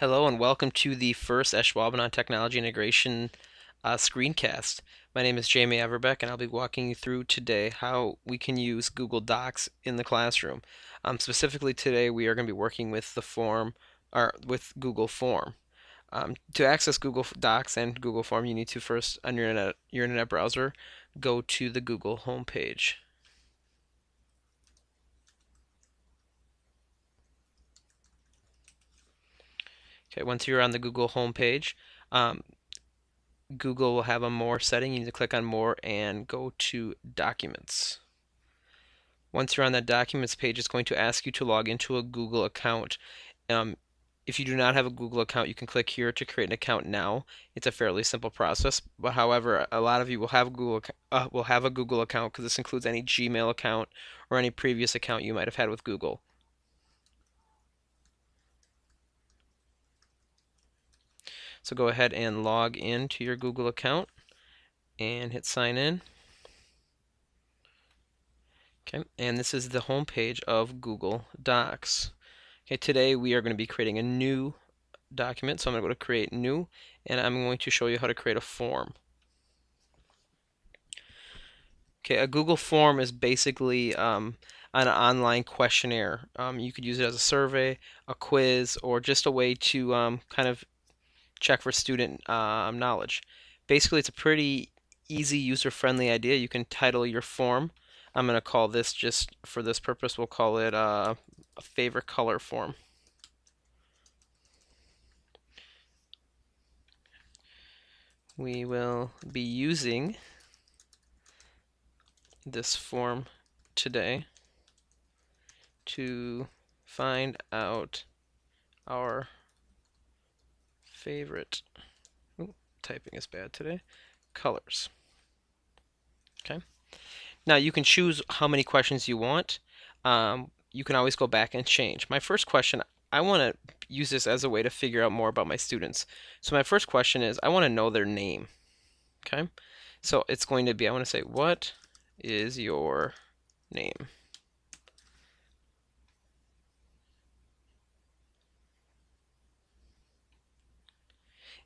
Hello and welcome to the first Ashwaubenon Technology Integration uh, screencast. My name is Jamie Everbeck and I'll be walking you through today how we can use Google Docs in the classroom. Um, specifically today we are going to be working with the form or with Google Form. Um, to access Google Docs and Google Form you need to first on your internet, your internet browser go to the Google homepage. Okay, once you're on the Google homepage, um, Google will have a more setting. You need to click on more and go to documents. Once you're on that documents page, it's going to ask you to log into a Google account. Um, if you do not have a Google account, you can click here to create an account now. It's a fairly simple process, but however, a lot of you will have Google uh, will have a Google account because this includes any Gmail account or any previous account you might have had with Google. So go ahead and log in to your Google account and hit sign in. Okay, and this is the home page of Google Docs. Okay, today we are going to be creating a new document. So I'm going to go to create new and I'm going to show you how to create a form. Okay, a Google form is basically um, an online questionnaire. Um, you could use it as a survey, a quiz, or just a way to um, kind of check for student um, knowledge. Basically, it's a pretty easy, user-friendly idea. You can title your form. I'm going to call this just for this purpose, we'll call it uh, a favorite color form. We will be using this form today to find out our favorite, ooh, typing is bad today, colors. Okay. Now you can choose how many questions you want. Um, you can always go back and change. My first question, I want to use this as a way to figure out more about my students. So my first question is, I want to know their name. Okay. So it's going to be, I want to say, what is your name?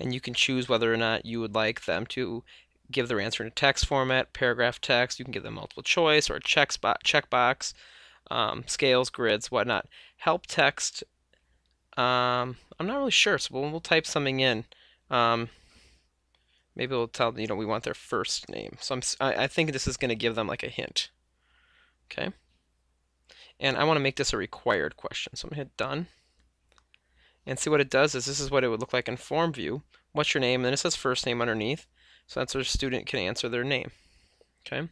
And you can choose whether or not you would like them to give their answer in a text format, paragraph text. You can give them multiple choice or a check spot, checkbox, um, scales, grids, whatnot. Help text. Um, I'm not really sure, so we'll, we'll type something in. Um, maybe we'll tell them, you know, we want their first name. So I'm, I, I think this is going to give them like a hint. Okay. And I want to make this a required question. So I'm going to hit done and see what it does is this is what it would look like in form view. What's your name? And then it says first name underneath. So that's where a student can answer their name. Okay. I'm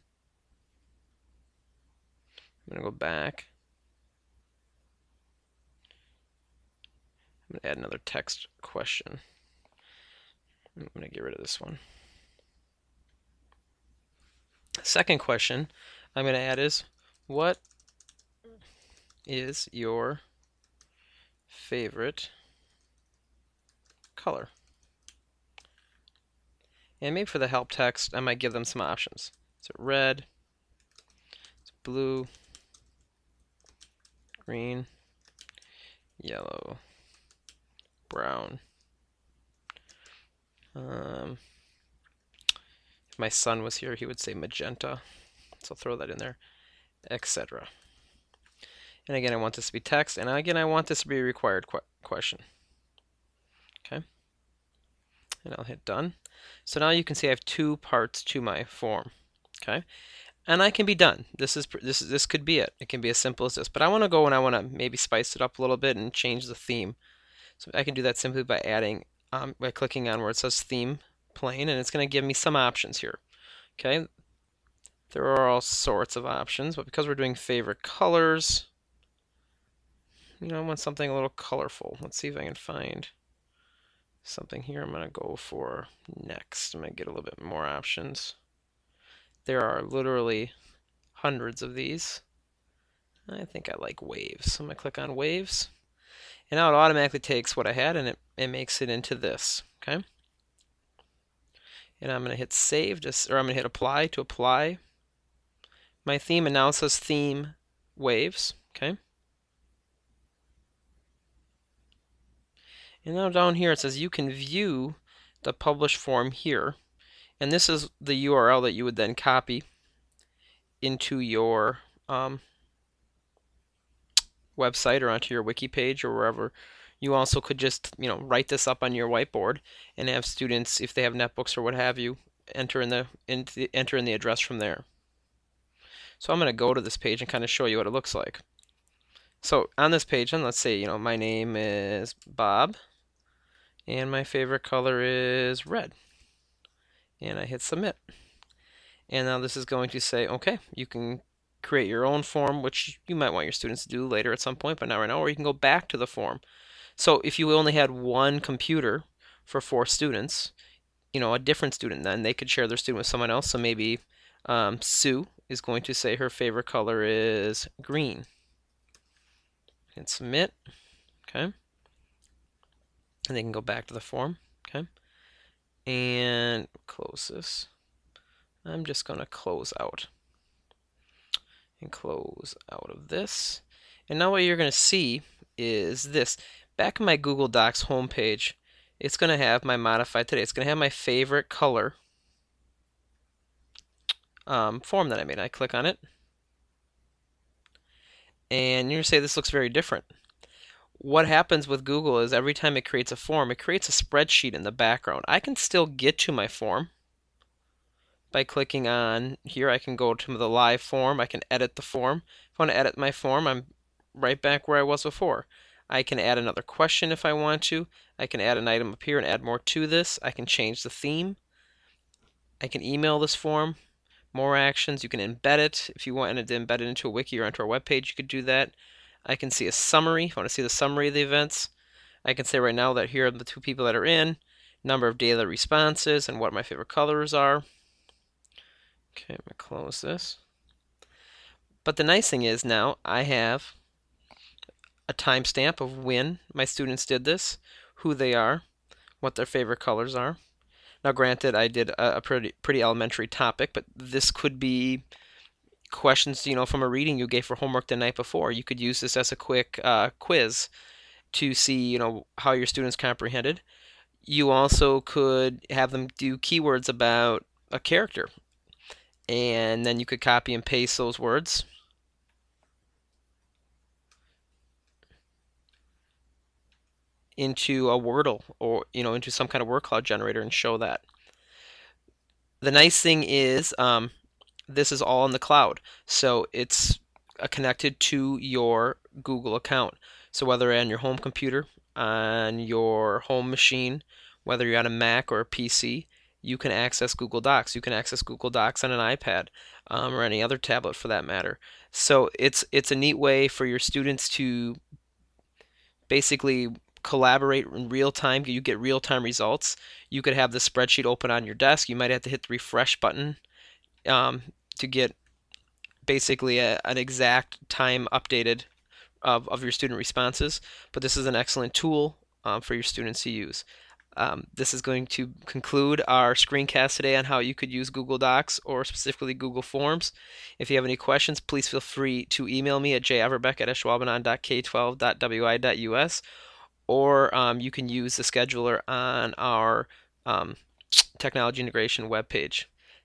going to go back. I'm going to add another text question. I'm going to get rid of this one. Second question I'm going to add is, what is your favorite color. And maybe for the help text, I might give them some options. So red, blue, green, yellow, brown. Um, if my son was here, he would say magenta. So I'll throw that in there, etc. And again, I want this to be text, and again, I want this to be a required qu question. Okay and I'll hit done. So now you can see I have two parts to my form. Okay, and I can be done. This is this this could be it. It can be as simple as this. But I want to go and I want to maybe spice it up a little bit and change the theme. So I can do that simply by adding um, by clicking on where it says theme plain, and it's going to give me some options here. Okay, there are all sorts of options, but because we're doing favorite colors, you know, I want something a little colorful. Let's see if I can find something here I'm going to go for next. I'm going to get a little bit more options. There are literally hundreds of these. I think I like waves. So I'm going to click on waves. And now it automatically takes what I had and it, it makes it into this. Okay. And I'm going to hit save, just, or I'm going to hit apply to apply my theme. And now it says theme waves. Okay. And now down here it says you can view the published form here. And this is the URL that you would then copy into your um, website or onto your wiki page or wherever. You also could just, you know, write this up on your whiteboard and have students, if they have netbooks or what have you, enter in the, in the enter in the address from there. So I'm going to go to this page and kind of show you what it looks like. So on this page, and let's say, you know, my name is Bob, and my favorite color is red. And I hit submit. And now this is going to say, okay, you can create your own form, which you might want your students to do later at some point, but not right now, or you can go back to the form. So if you only had one computer for four students, you know, a different student, then they could share their student with someone else. So maybe um, Sue is going to say her favorite color is green. And submit. Okay. And they can go back to the form. Okay. And close this. I'm just going to close out and close out of this. And now what you're going to see is this. Back in my Google Docs homepage, it's going to have my modified today. It's going to have my favorite color um, form that I made. I click on it. And you're going to say this looks very different. What happens with Google is every time it creates a form, it creates a spreadsheet in the background. I can still get to my form by clicking on here. I can go to the live form. I can edit the form. If I want to edit my form, I'm right back where I was before. I can add another question if I want to. I can add an item up here and add more to this. I can change the theme. I can email this form. More actions. You can embed it. If you wanted to embed it into a wiki or onto our web page, you could do that. I can see a summary. If I want to see the summary of the events, I can say right now that here are the two people that are in, number of daily responses, and what my favorite colors are. Okay, I'm going to close this. But the nice thing is now I have a timestamp of when my students did this, who they are, what their favorite colors are. Now, granted, I did a, a pretty pretty elementary topic, but this could be questions you know from a reading you gave for homework the night before. You could use this as a quick uh, quiz to see you know how your students comprehended. You also could have them do keywords about a character, and then you could copy and paste those words into a Wordle or you know into some kind of word cloud generator and show that. The nice thing is um, this is all in the cloud, so it's uh, connected to your Google account. So whether on your home computer, on your home machine, whether you're on a Mac or a PC, you can access Google Docs. You can access Google Docs on an iPad um, or any other tablet for that matter. So it's it's a neat way for your students to basically collaborate in real time. You get real time results. You could have the spreadsheet open on your desk. You might have to hit the refresh button um, to get basically a, an exact time updated of, of your student responses. But this is an excellent tool um, for your students to use. Um, this is going to conclude our screencast today on how you could use Google Docs or specifically Google Forms. If you have any questions, please feel free to email me at javerbeck at ashwaubenon.k12.wi.us or um, you can use the scheduler on our um, technology integration webpage.